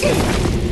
Shit!